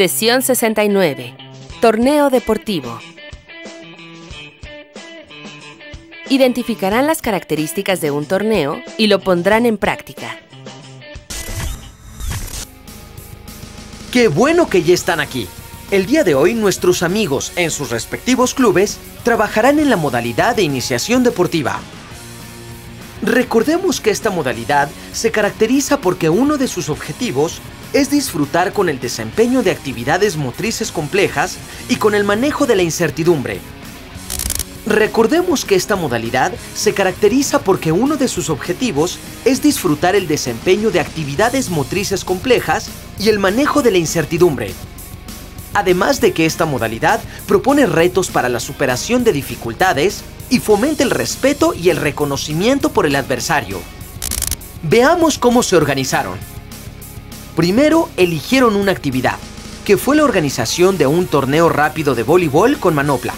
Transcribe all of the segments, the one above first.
Sesión 69. Torneo deportivo. Identificarán las características de un torneo y lo pondrán en práctica. ¡Qué bueno que ya están aquí! El día de hoy nuestros amigos en sus respectivos clubes trabajarán en la modalidad de iniciación deportiva. Recordemos que esta modalidad se caracteriza porque uno de sus objetivos es disfrutar con el desempeño de actividades motrices complejas y con el manejo de la incertidumbre. Recordemos que esta modalidad se caracteriza porque uno de sus objetivos es disfrutar el desempeño de actividades motrices complejas y el manejo de la incertidumbre. Además de que esta modalidad propone retos para la superación de dificultades y fomenta el respeto y el reconocimiento por el adversario. Veamos cómo se organizaron. Primero eligieron una actividad, que fue la organización de un torneo rápido de voleibol con manopla.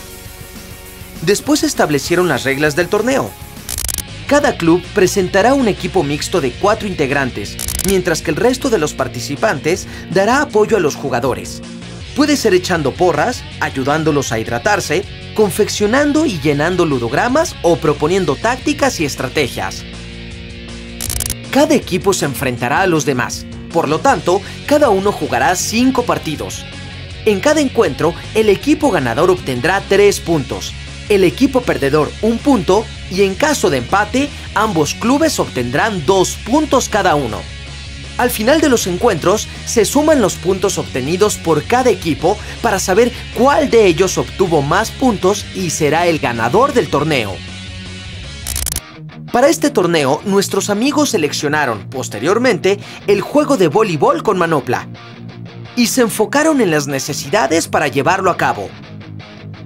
Después establecieron las reglas del torneo. Cada club presentará un equipo mixto de cuatro integrantes, mientras que el resto de los participantes dará apoyo a los jugadores. Puede ser echando porras, ayudándolos a hidratarse, confeccionando y llenando ludogramas o proponiendo tácticas y estrategias. Cada equipo se enfrentará a los demás, por lo tanto, cada uno jugará 5 partidos. En cada encuentro, el equipo ganador obtendrá 3 puntos, el equipo perdedor un punto y en caso de empate, ambos clubes obtendrán 2 puntos cada uno. Al final de los encuentros, se suman los puntos obtenidos por cada equipo para saber cuál de ellos obtuvo más puntos y será el ganador del torneo. Para este torneo, nuestros amigos seleccionaron, posteriormente, el juego de voleibol con manopla y se enfocaron en las necesidades para llevarlo a cabo.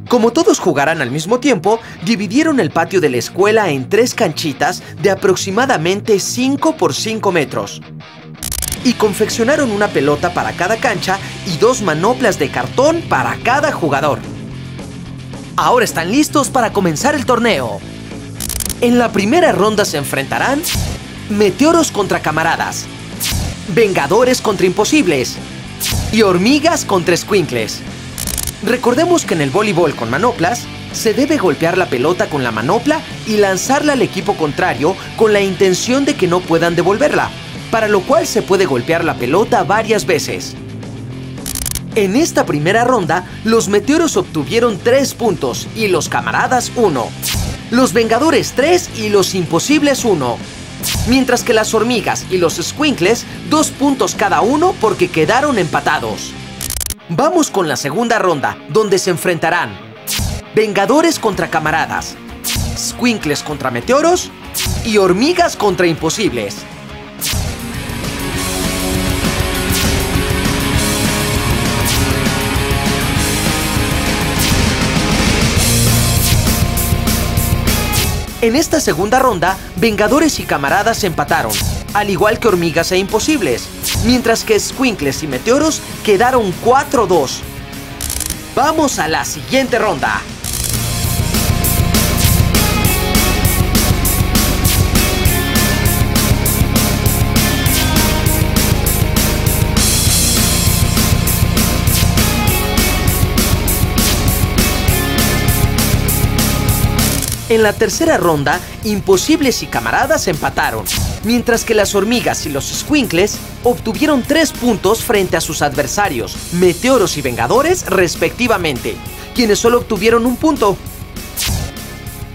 Como todos jugarán al mismo tiempo, dividieron el patio de la escuela en tres canchitas de aproximadamente 5 por 5 metros y confeccionaron una pelota para cada cancha y dos manoplas de cartón para cada jugador. Ahora están listos para comenzar el torneo. En la primera ronda se enfrentarán Meteoros contra Camaradas, Vengadores contra Imposibles y Hormigas contra Squinkles. Recordemos que en el voleibol con manoplas se debe golpear la pelota con la manopla y lanzarla al equipo contrario con la intención de que no puedan devolverla, para lo cual se puede golpear la pelota varias veces. En esta primera ronda, los meteoros obtuvieron 3 puntos y los camaradas 1 los Vengadores 3 y los Imposibles 1. Mientras que las hormigas y los squinkles, dos puntos cada uno porque quedaron empatados. Vamos con la segunda ronda, donde se enfrentarán Vengadores contra camaradas, Squinkles contra meteoros y hormigas contra imposibles. En esta segunda ronda, Vengadores y Camaradas empataron, al igual que Hormigas e Imposibles, mientras que Squinkles y Meteoros quedaron 4-2. Vamos a la siguiente ronda. En la tercera ronda, Imposibles y Camaradas empataron, mientras que las hormigas y los squinkles obtuvieron tres puntos frente a sus adversarios, Meteoros y Vengadores, respectivamente, quienes solo obtuvieron un punto.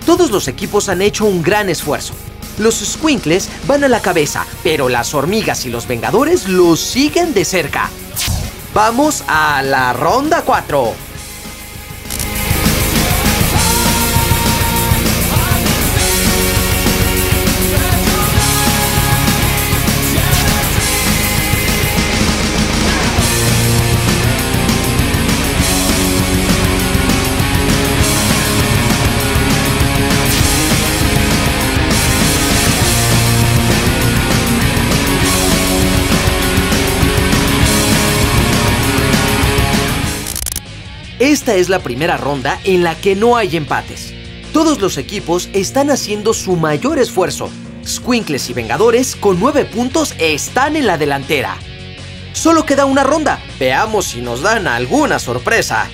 Todos los equipos han hecho un gran esfuerzo. Los squinkles van a la cabeza, pero las hormigas y los Vengadores los siguen de cerca. Vamos a la ronda 4. Esta es la primera ronda en la que no hay empates. Todos los equipos están haciendo su mayor esfuerzo. Squinkles y Vengadores con 9 puntos están en la delantera. Solo queda una ronda. Veamos si nos dan alguna sorpresa.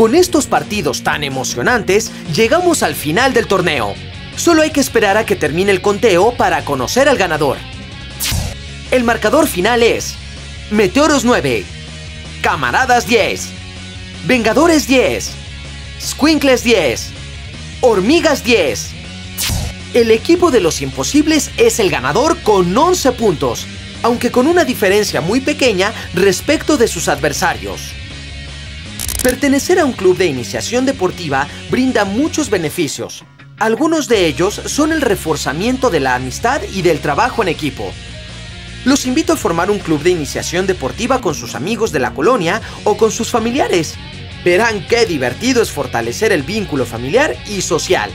Con estos partidos tan emocionantes, llegamos al final del torneo. Solo hay que esperar a que termine el conteo para conocer al ganador. El marcador final es Meteoros 9, Camaradas 10, Vengadores 10, Squinkles 10, Hormigas 10. El equipo de los imposibles es el ganador con 11 puntos, aunque con una diferencia muy pequeña respecto de sus adversarios. Pertenecer a un club de iniciación deportiva brinda muchos beneficios. Algunos de ellos son el reforzamiento de la amistad y del trabajo en equipo. Los invito a formar un club de iniciación deportiva con sus amigos de la colonia o con sus familiares. Verán qué divertido es fortalecer el vínculo familiar y social.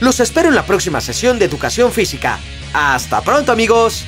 Los espero en la próxima sesión de Educación Física. ¡Hasta pronto amigos!